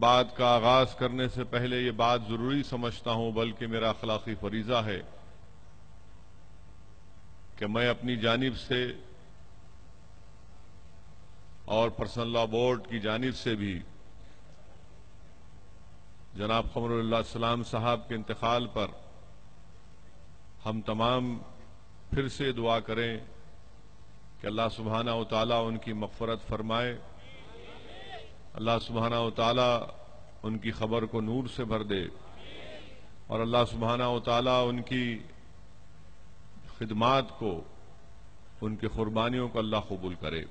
بات کا آغاز کرنے سے پہلے یہ بات ضروری سمجھتا ہوں، بلکہ میرا اخلاقی فریضہ ہے کہ میں اپنی جانب سے اور پرسنل لا بورڈ کی جانب سے بھی جناب قمر اللہ السلام صاحب کے انتقال پر ہم تمام پھر سے دعا کریں کہ اللہ سبحانہ و تعالیٰ ان کی مغفرت فرمائے اللہ سبحانہ و تعالیٰ ان کی خبر کو نور سے بھر دے اور اللہ سبحانہ و تعالیٰ ان کی خدمات کو، ان کی قربانیوں کو اللہ قبول کرے۔